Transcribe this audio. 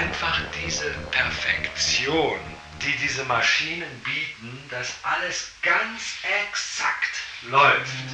einfach diese Perfektion, die diese Maschinen bieten, dass alles ganz exakt läuft.